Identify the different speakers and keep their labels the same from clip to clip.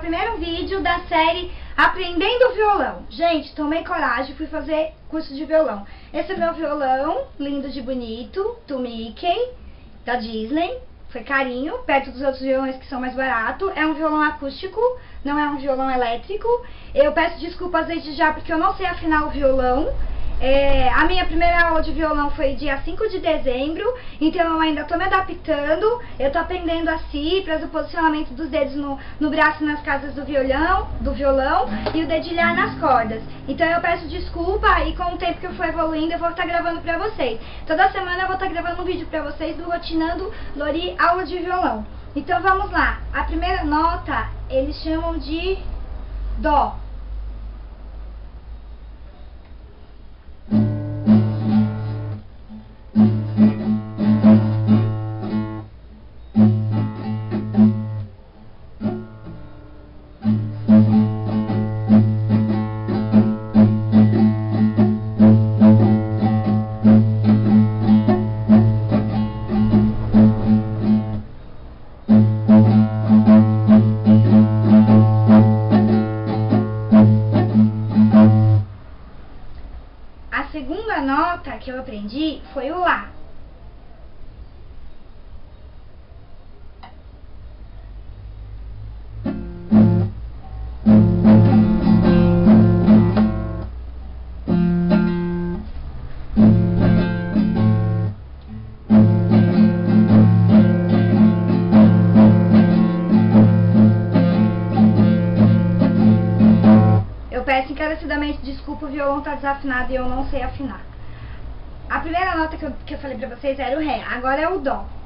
Speaker 1: primeiro vídeo da série Aprendendo Violão. Gente, tomei coragem, fui fazer curso de violão. Esse é meu violão, lindo de bonito, do Mickey, da Disney. Foi carinho, perto dos outros violões que são mais baratos. É um violão acústico, não é um violão elétrico. Eu peço desculpas desde já porque eu não sei afinar o violão. É, a minha primeira aula de violão foi dia 5 de dezembro, então eu ainda estou me adaptando, eu estou aprendendo as cifras, o posicionamento dos dedos no, no braço e nas casas do violão, do violão e o dedilhar nas cordas. Então eu peço desculpa e com o tempo que eu for evoluindo eu vou estar gravando para vocês. Toda semana eu vou estar gravando um vídeo para vocês do Rotinando Lori Aula de Violão. Então vamos lá, a primeira nota eles chamam de Dó. Nota que eu aprendi foi o Lá. Encarecidamente desculpa, o violão tá desafinado e eu não sei afinar. A primeira nota que eu, que eu falei pra vocês era o Ré, agora é o Dó.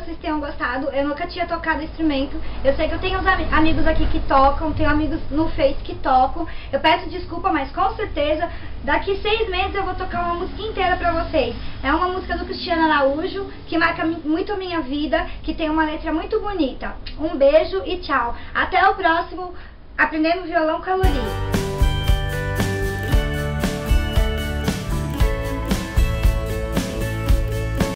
Speaker 1: Vocês tenham gostado. Eu nunca tinha tocado instrumento. Eu sei que eu tenho am amigos aqui que tocam, tenho amigos no Face que tocam. Eu peço desculpa, mas com certeza daqui seis meses eu vou tocar uma música inteira pra vocês. É uma música do Cristiano Araújo, que marca muito a minha vida, que tem uma letra muito bonita. Um beijo e tchau. Até o próximo Aprendendo Violão Caloria.